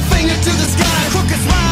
middle finger to the sky. Crooked smile.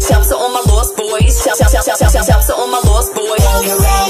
Shouts to all my lost boys. Shouts, shouts, all my lost boys.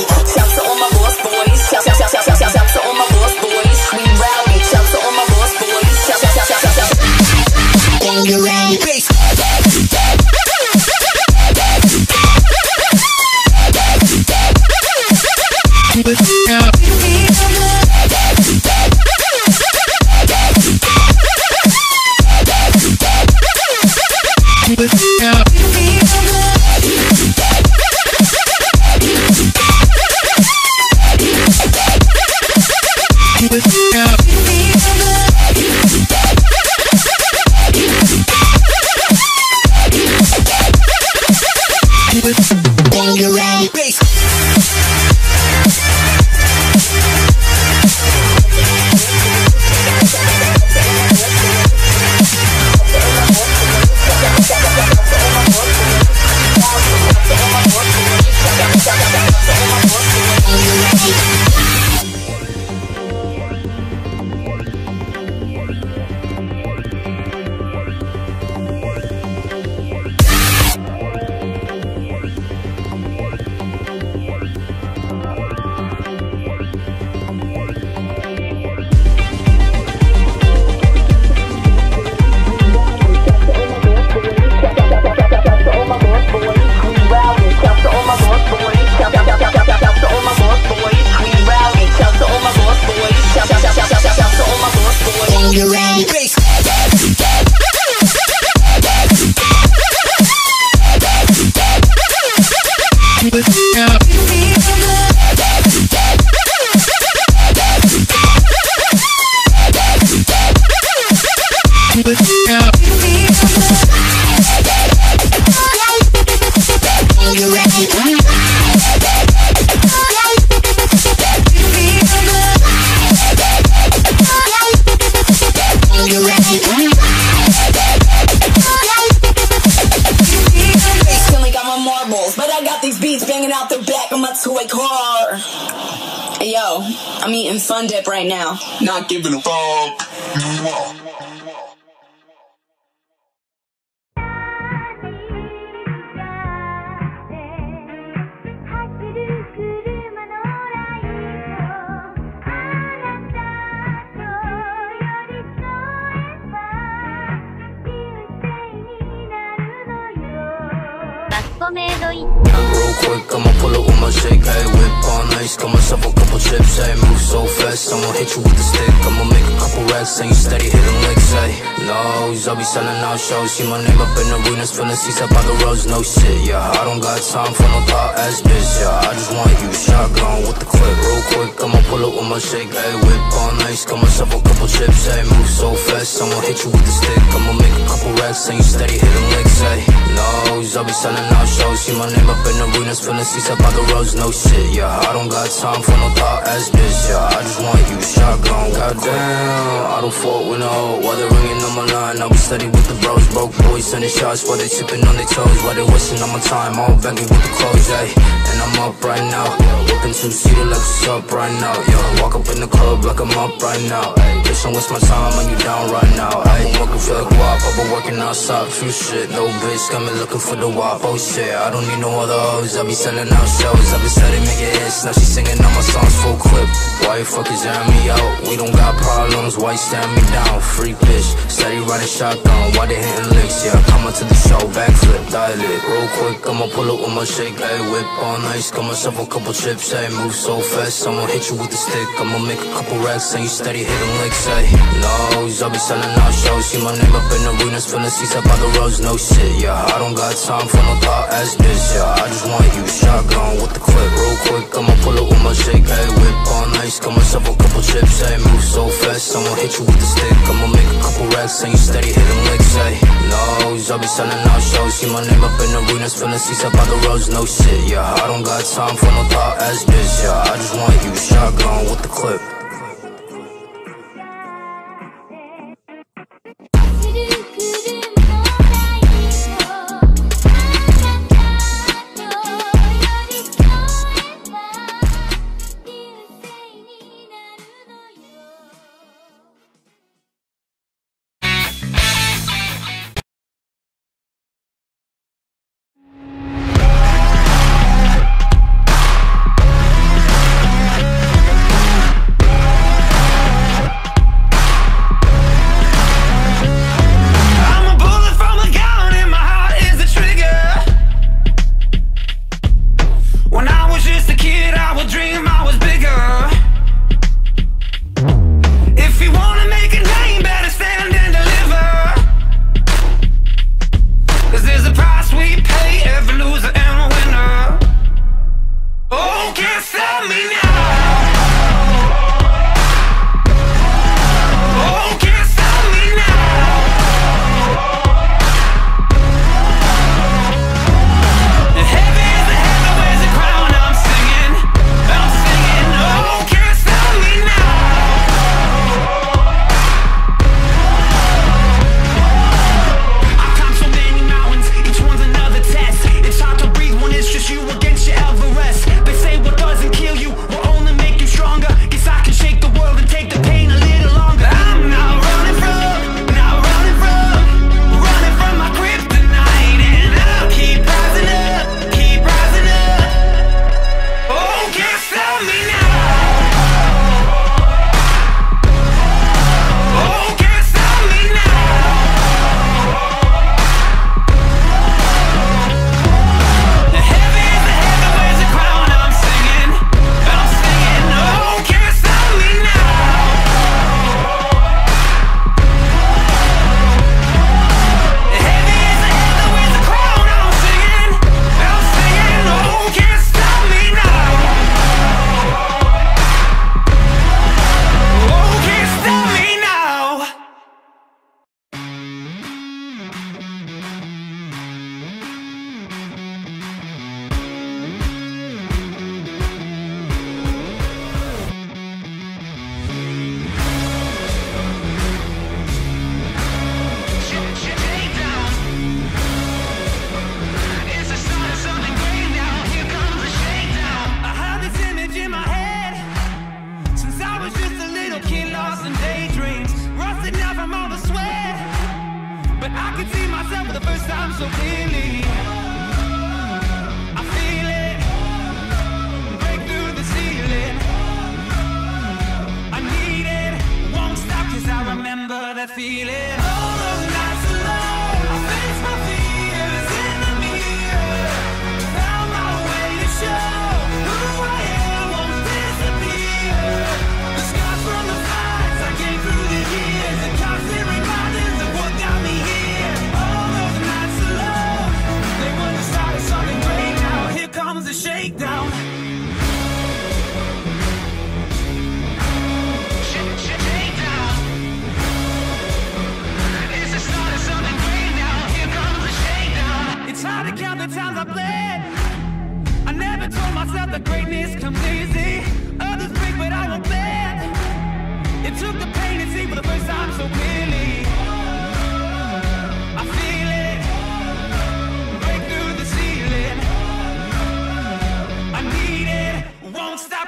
Not giving a fuck. Quick, I'ma pull up with my shake, hey Whip on ice, got myself a couple chips, hey Move so fast, I'ma hit you with the stick I'ma make a couple racks, and you steady hitting licks, hey no, I'll be selling out shows See my name up in arenas, filling seats up by the roads, no shit, yeah. I don't got time for no thought ass bitch, yeah. I just want you shotgun with the clip Real quick, I'ma pull up with my shake, hey Whip on ice, got myself a couple chips, hey Move so fast, I'ma hit you with the stick I'ma make a couple racks, and you steady hitting licks, hey no, I'll be selling out shows See my name up in arenas, filling seats up by the roads, no shit, yeah. I don't got time for no thought ass bitch, yeah. I just want you shotgun, goddamn. I don't fuck with no, while they ringing on my line I'll be steady with the bros, broke boys sending shots While they tipping on their toes, while they wasting on my time? All begging with the clothes, ayy. And I'm up right now, whipping two-seater like what's up right now, yeah Walk up in the club like I'm up right now, ayy. Bitch, don't waste my time when you down right now, ayy. Working for the guap, I've been working outside, few shit. No bitch, got me looking for the wop, oh shit. I don't need no other hoes, I be selling out shows. I be steady making hits, now she singing all my songs full clip. Why you fuckers airing me out? We don't got problems, why you staring me down? Free bitch, steady riding shotgun, why they hitting licks? Yeah, coming to the show, backflip, dial it. Real quick, I'ma pull up with my shake, ayy Whip on ice, got myself a couple chips, ayy Move so fast, I'ma hit you with the stick. I'ma make a couple racks, and you steady hitting licks, ayy Nose, I'll be selling out shows. See my name up in arenas, filling seats up by the roads, no shit, yeah I don't got time for no thought ass bitch, yeah. I just want you shotgun with the clip. Real quick, I'ma pull up with my shake, ayy Whip on ice, got myself a couple chips, ayy Move so fast, I'ma hit you with the stick. I'ma make a couple racks, and you steady hitting licks, ayy Nose, I'll be selling out shows. See my name up in arenas, filling seats up by the roads, no shit, yeah. I don't got time for no thought ass bitch, yeah. I just want you shotgun with the clip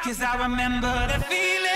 'cause I remember the feeling.